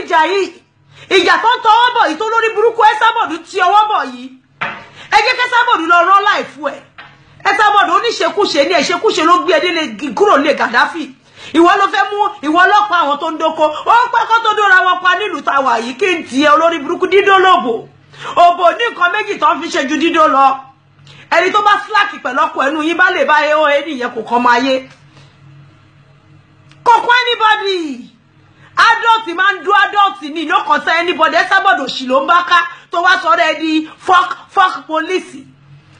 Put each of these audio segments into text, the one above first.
ìjà yìí. Ìjà tó ń tọwọ́ bọ̀ yìí tó lórí burúkú Esabod ti ọwọ́ bọ̀ yìí. Ẹ jẹ́ kí Esabod lọ rán láìfú ẹ̀. Esabod oníṣekúṣe ní ẹ̀ṣekúṣe ló gbé ẹdínlẹ̀ kúrò ní Gaddafi. Ìwọ ló fẹ́ mú ìwọ ọlọ́pàá àwọn tó ń dóko. Ó pẹ́ kó tó dóra wọn pa nílùú táwa yìí kí n tiẹ̀ olórí burúkú dídó lóbò. Òbò ní nǹkan méjì tó ń fi ṣe ju dídó lọ. Ẹni tó bá slack pẹ̀lú ọkọ̀ ẹnu yín bá lè bá ẹ ó ẹni yẹn kò kàn máa yé kò kọ́ anybody adult máa ń dún adult ní no concern anybody. Esabod òṣì ló ń bá ká tó wá sọ̀rọ̀ ẹ di fuck fuck police.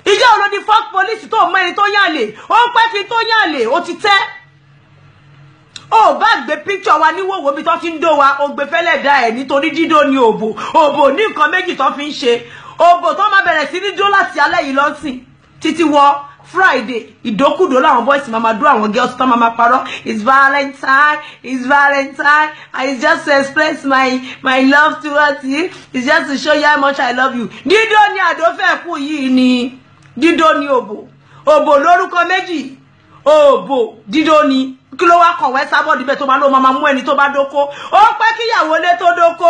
Ìjọ òun ló di fuck police tó mọ ẹni tó yàn lè ó pẹ́ kí tó yàn lè ó ti tẹ́. Ó bá gbé picture wa níwòwò bí tó ti ń dó wa ó gbé fẹ́lẹ̀ dá ẹ̀ nítorí dídó ni òbò. Òbò ní nǹkan méjì tó fi ń ṣe. Òbò tó máa bẹ̀rẹ̀ sí ní dó láti alẹ́ yìí lọ́sìn títí wọ friday ìdókùdó làwọn boys máa ma dúró àwọn girls tó máa ma parọ́. It's valentine it's valentine. I just to express my my love towards you. It's just to show you how much i love you. Dídó ni àdófẹ́ kù yìí ni. Dídó ni òbò. Òbò lórúkọ méjì. Òbò dídó ni. Kí ló wá kọ̀wé Esabod bẹ́ẹ̀ tó máa ló máa mú ẹni tó bá dóko. Ó pẹ́ kíyàwó lé tó dóko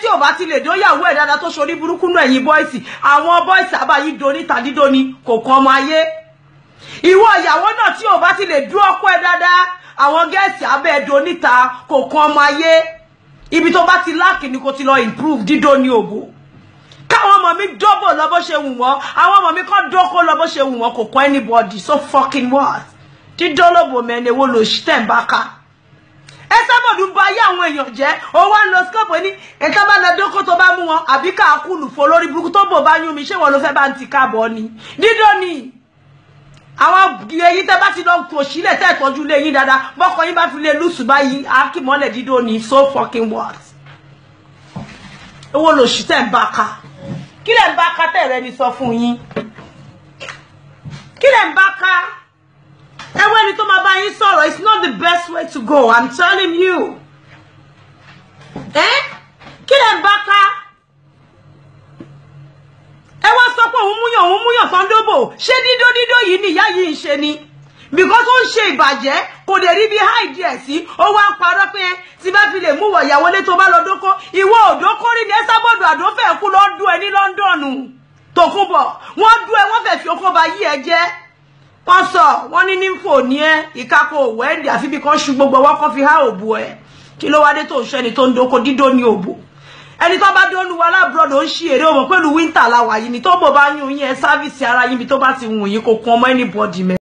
tí ò bá ti lè dóyàwó ẹ̀ dáadáa tó ṣorí burúkú nù ẹ̀yìn bọ́ìsì àwọn bọ́ìsì àbáyí doni tàdídó ni kò kan ọmọ ayé. Ìwọ ìyàwó náà tí ò bá ti lè dú ọkọ ẹ̀ dáadáa àwọn gẹ́ẹ̀sì abẹ́ doníta kò kan ọmọ ayé. Ibi tó bá ti láàkì ni kò ti lọ improve dídó ní òbò káwọn ọmọ mi dóbò lọ ṣe wù wọ́n àwọn ọmọ mi kọ́ dóko lọ ṣe wù wọ́n kò kọ́ anybody so fucking what? Dídọ́lọ́bò mẹ́ni wo lò ń bá ká Esabod ń ba ayé àwọn èèyàn jẹ́ ó wá ń lọ scope ní ẹ̀ka bá lọ dókó tó bá mú wọn àbí káàkùlù fò lórí burúkú tó bò bá yún mi ṣé wọn ló fẹ́ bá ń ti káàbọ̀ ni? Dídó ni. Àwọn èyí tẹ́ bá ti lọ kò sílẹ̀ tẹ́ tọ́jú lé yín dáadáa bọ́kọ yín bá fi lé lùsù báyìí akímọ́lẹ̀ dídó ni so fucking what? Owó lò sí tẹ̀ ń bá ká kí lẹ̀ ń bá ká tẹ̀ rẹ ni sọ fún yín? Kí lẹ̀ ń bá ká ẹwọ́ ẹni tó máa bá yín sọ̀rọ̀ it's not the best way to go i'm telling you ẹ́ kí lẹ̀ ń bá ká? Ẹ wá sọ pé òun múyàn òun múyàn tán dóbò. Ṣé dídó dídó yìí ni ìyá yìí ń ṣe ni? Because ó ń ṣe ìbàjẹ́ kò dé rí bí háìdí ẹ̀ sí. Ó wá ń parọ́ pé tí bá fi lè mú wọ̀ ìyàwó lé tó bá lọ dóko ìwọ òdókó rí ní Esabod àdófẹ́ kú lọ́dún ẹ ní Lọ́ńdọ̀nù Tòkunbọ̀ wọ́n dún ẹ wọ́n fẹ́ fi okó ba yí ẹ jẹ́. Wọ́n sọ wọ́n ní nífò ní ẹ́ ìkákò wẹ́ndì àfi bí kan ṣu gbogbo ọwọ́ kan fi há òbò ẹ̀ kí ló wá dé tó ń ṣe ẹni tó ń dóko dídó ní òbò ẹni tó bá dónú wa lábúrọ̀dọ̀ ń ṣí èrè òmò pẹ̀lú wíńtà la wà yìí ni tó bò bá yún yín ẹ sáfìsì ara yín bí tó bá ti wù yín kò kún ọmọ anybody mẹ́.